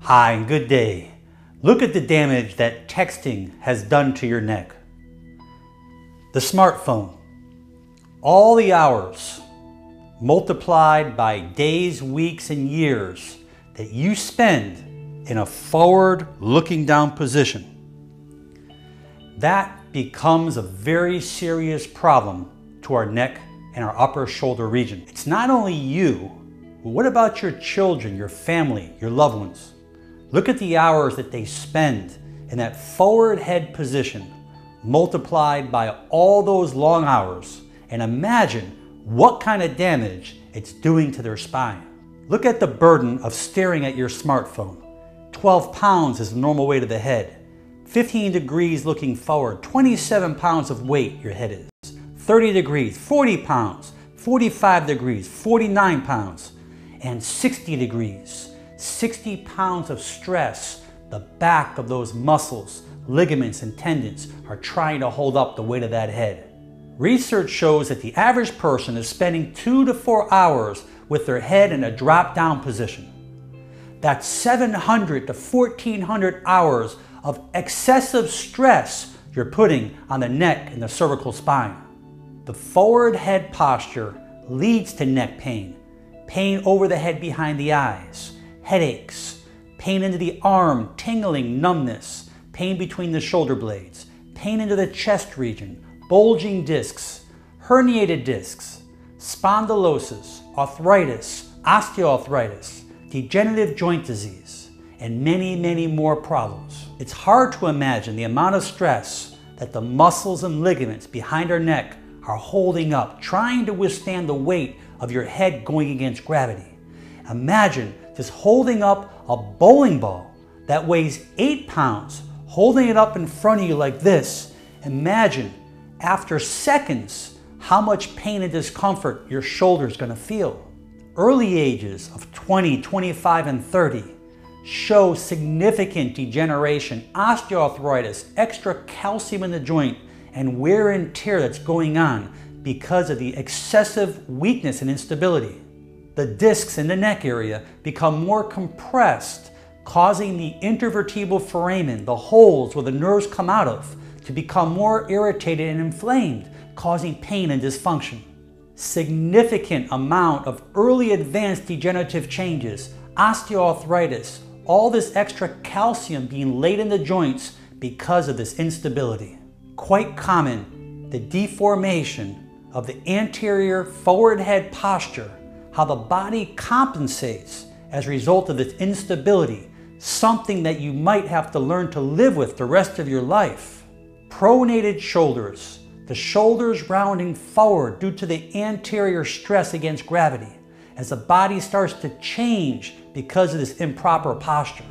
Hi, and good day. Look at the damage that texting has done to your neck. The smartphone. All the hours multiplied by days, weeks, and years that you spend in a forward looking down position. That becomes a very serious problem to our neck and our upper shoulder region. It's not only you, but what about your children, your family, your loved ones? Look at the hours that they spend in that forward head position multiplied by all those long hours and imagine what kind of damage it's doing to their spine. Look at the burden of staring at your smartphone. 12 pounds is the normal weight of the head. 15 degrees looking forward, 27 pounds of weight your head is. 30 degrees, 40 pounds, 45 degrees, 49 pounds, and 60 degrees, 60 pounds of stress. The back of those muscles, ligaments, and tendons are trying to hold up the weight of that head. Research shows that the average person is spending two to four hours with their head in a drop down position. That's 700 to 1400 hours of excessive stress you're putting on the neck and the cervical spine. The forward head posture leads to neck pain, pain over the head behind the eyes, headaches, pain into the arm, tingling, numbness, pain between the shoulder blades, pain into the chest region, bulging discs, herniated discs, spondylosis, arthritis, osteoarthritis, degenerative joint disease, and many, many more problems. It's hard to imagine the amount of stress that the muscles and ligaments behind our neck are holding up, trying to withstand the weight of your head going against gravity. Imagine just holding up a bowling ball that weighs eight pounds, holding it up in front of you like this. Imagine after seconds how much pain and discomfort your shoulder is going to feel. Early ages of 20, 25, and 30 show significant degeneration, osteoarthritis, extra calcium in the joint, and wear and tear that's going on because of the excessive weakness and instability. The discs in the neck area become more compressed, causing the intervertebral foramen, the holes where the nerves come out of, to become more irritated and inflamed, causing pain and dysfunction. Significant amount of early advanced degenerative changes, osteoarthritis, all this extra calcium being laid in the joints because of this instability. Quite common, the deformation of the anterior forward head posture, how the body compensates as a result of this instability, something that you might have to learn to live with the rest of your life. Pronated shoulders, the shoulders rounding forward due to the anterior stress against gravity as the body starts to change because of this improper posture.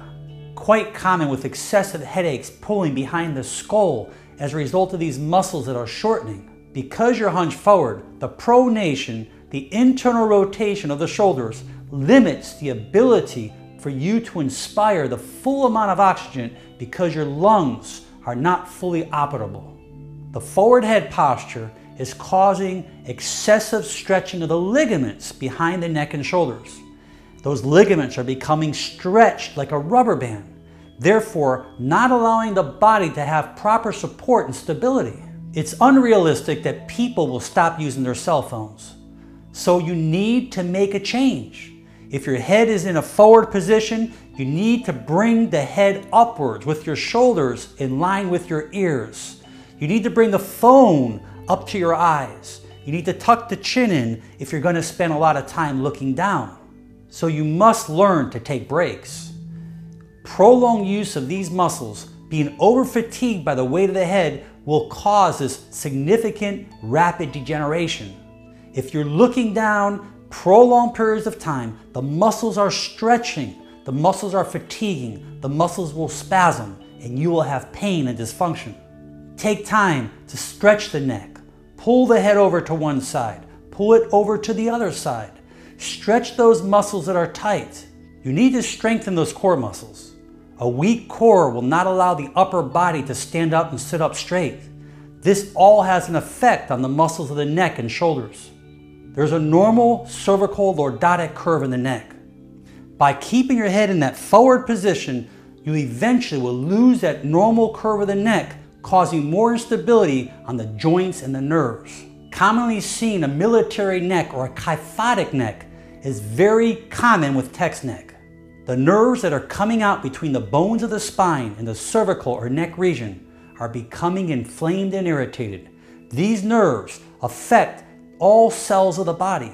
Quite common with excessive headaches pulling behind the skull as a result of these muscles that are shortening. Because you're hunched forward, the pronation, the internal rotation of the shoulders, limits the ability for you to inspire the full amount of oxygen because your lungs are not fully operable. The forward head posture is causing excessive stretching of the ligaments behind the neck and shoulders. Those ligaments are becoming stretched like a rubber band, therefore not allowing the body to have proper support and stability. It's unrealistic that people will stop using their cell phones. So you need to make a change. If your head is in a forward position, you need to bring the head upwards with your shoulders in line with your ears. You need to bring the phone up to your eyes. You need to tuck the chin in if you're going to spend a lot of time looking down. So you must learn to take breaks. Prolonged use of these muscles, being over fatigued by the weight of the head, will cause this significant rapid degeneration. If you're looking down prolonged periods of time, the muscles are stretching, the muscles are fatiguing, the muscles will spasm, and you will have pain and dysfunction. Take time to stretch the neck. Pull the head over to one side. Pull it over to the other side. Stretch those muscles that are tight. You need to strengthen those core muscles. A weak core will not allow the upper body to stand up and sit up straight. This all has an effect on the muscles of the neck and shoulders. There's a normal cervical lordotic curve in the neck. By keeping your head in that forward position, you eventually will lose that normal curve of the neck, causing more instability on the joints and the nerves. Commonly seen a military neck or a kyphotic neck is very common with text neck. The nerves that are coming out between the bones of the spine and the cervical or neck region are becoming inflamed and irritated. These nerves affect all cells of the body.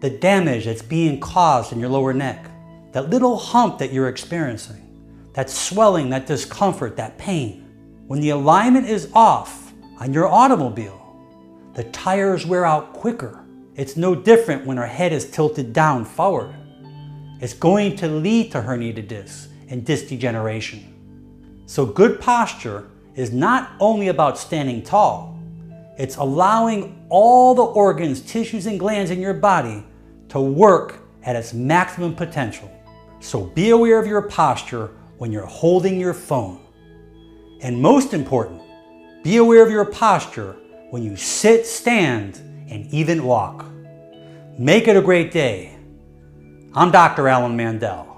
The damage that's being caused in your lower neck, that little hump that you're experiencing, that swelling, that discomfort, that pain. When the alignment is off on your automobile, the tires wear out quicker. It's no different when our head is tilted down forward. It's going to lead to herniated discs and disc degeneration. So good posture is not only about standing tall, it's allowing all the organs, tissues, and glands in your body to work at its maximum potential. So be aware of your posture when you're holding your phone. And most important, be aware of your posture when you sit, stand, and even walk. Make it a great day. I'm Dr. Alan Mandell.